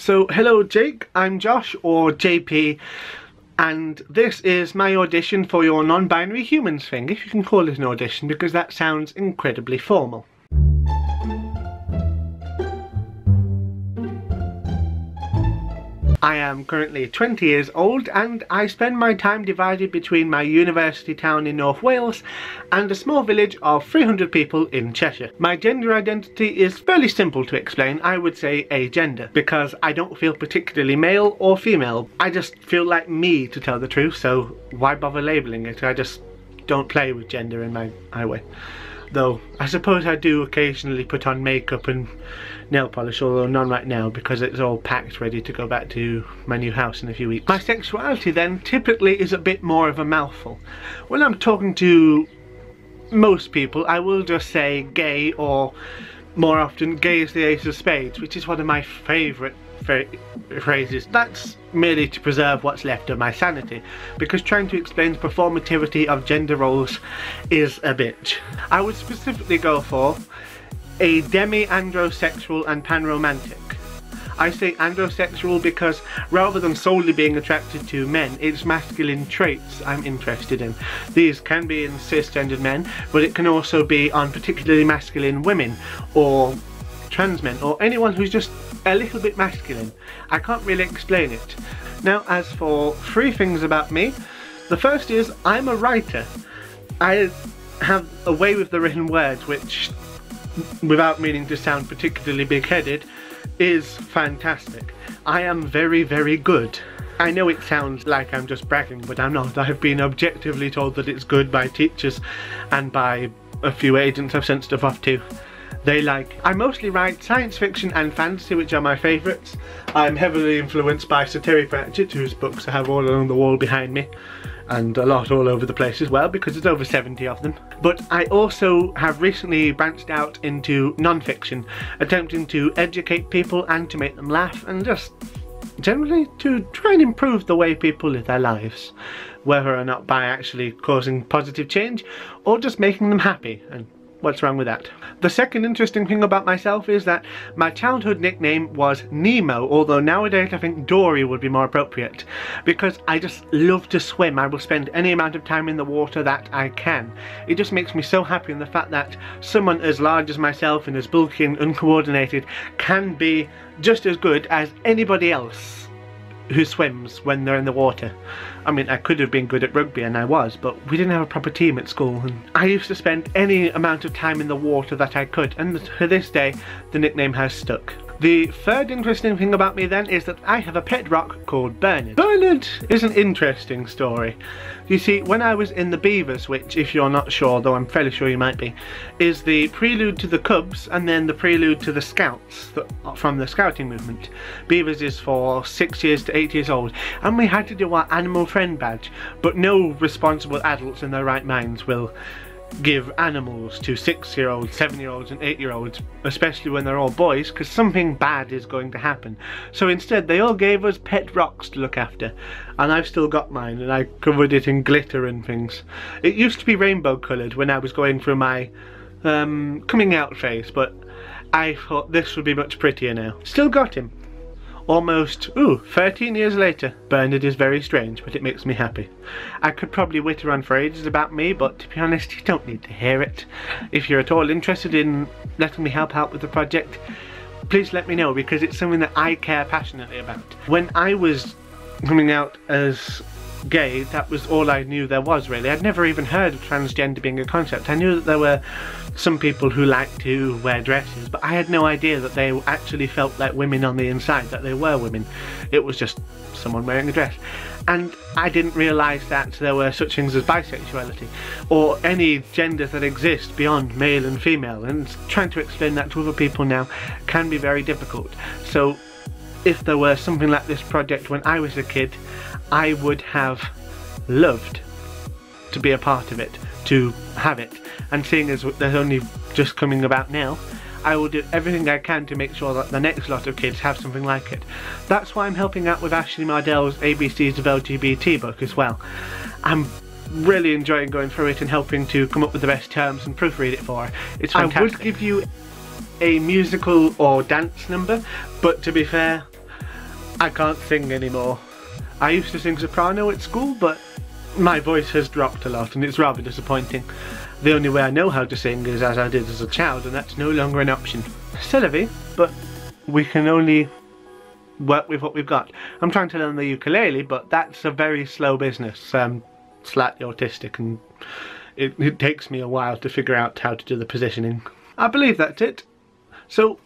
So hello Jake, I'm Josh or JP and this is my audition for your non-binary humans thing, if you can call it an audition because that sounds incredibly formal. I am currently 20 years old and I spend my time divided between my university town in North Wales and a small village of 300 people in Cheshire. My gender identity is fairly simple to explain, I would say agender, because I don't feel particularly male or female. I just feel like me to tell the truth, so why bother labelling it? I just don't play with gender in my highway. Though, I suppose I do occasionally put on makeup and nail polish, although none right now because it's all packed ready to go back to my new house in a few weeks. My sexuality then typically is a bit more of a mouthful. When I'm talking to most people, I will just say gay or more often gay is the ace of spades, which is one of my favourite phrases. That's merely to preserve what's left of my sanity, because trying to explain the performativity of gender roles is a bitch. I would specifically go for a demi-androsexual and panromantic. I say androsexual because rather than solely being attracted to men, it's masculine traits I'm interested in. These can be in cisgendered men, but it can also be on particularly masculine women or trans men or anyone who's just a little bit masculine. I can't really explain it. Now as for three things about me, the first is I'm a writer. I have a way with the written words which, without meaning to sound particularly big-headed, is fantastic. I am very, very good. I know it sounds like I'm just bragging, but I'm not. I have been objectively told that it's good by teachers and by a few agents I've sent stuff off to they like. I mostly write science fiction and fantasy, which are my favourites. I'm heavily influenced by Sir Terry Pratchett, whose books I have all along the wall behind me and a lot all over the place as well because there's over 70 of them. But I also have recently branched out into non-fiction, attempting to educate people and to make them laugh and just generally to try and improve the way people live their lives, whether or not by actually causing positive change or just making them happy and What's wrong with that? The second interesting thing about myself is that my childhood nickname was Nemo, although nowadays I think Dory would be more appropriate. Because I just love to swim. I will spend any amount of time in the water that I can. It just makes me so happy in the fact that someone as large as myself and as bulky and uncoordinated can be just as good as anybody else who swims when they're in the water. I mean, I could have been good at rugby, and I was, but we didn't have a proper team at school, and I used to spend any amount of time in the water that I could, and to this day, the nickname has stuck. The third interesting thing about me then is that I have a pet rock called Bernard. Bernard is an interesting story. You see, when I was in the Beavers, which if you're not sure, though I'm fairly sure you might be, is the prelude to the Cubs and then the prelude to the Scouts uh, from the Scouting movement. Beavers is for six years to eight years old and we had to do our animal friend badge, but no responsible adults in their right minds will give animals to six year olds, seven year olds and eight year olds, especially when they're all boys, because something bad is going to happen. So instead they all gave us pet rocks to look after, and I've still got mine and I covered it in glitter and things. It used to be rainbow coloured when I was going through my um, coming out phase, but I thought this would be much prettier now. Still got him. Almost, ooh, 13 years later, Bernard is very strange, but it makes me happy. I could probably witter on for ages about me, but to be honest, you don't need to hear it. If you're at all interested in letting me help out with the project, please let me know because it's something that I care passionately about. When I was coming out as gay, that was all I knew there was really. I'd never even heard of transgender being a concept. I knew that there were some people who liked to wear dresses, but I had no idea that they actually felt like women on the inside, that they were women. It was just someone wearing a dress. And I didn't realise that there were such things as bisexuality, or any genders that exist beyond male and female, and trying to explain that to other people now can be very difficult. So if there were something like this project when I was a kid, I would have loved to be a part of it, to have it. And seeing as they're only just coming about now, I will do everything I can to make sure that the next lot of kids have something like it. That's why I'm helping out with Ashley Mardell's ABCs of LGBT book as well. I'm really enjoying going through it and helping to come up with the best terms and proofread it for her. It's fantastic. I would give you a musical or dance number, but to be fair, I can't sing anymore. I used to sing soprano at school, but my voice has dropped a lot and it's rather disappointing. The only way I know how to sing is as I did as a child and that's no longer an option. Still but we can only work with what we've got. I'm trying to learn the ukulele, but that's a very slow business. I'm slightly autistic and it, it takes me a while to figure out how to do the positioning. I believe that's it. So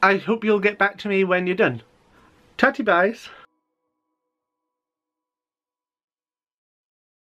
I hope you'll get back to me when you're done. Tatty buys.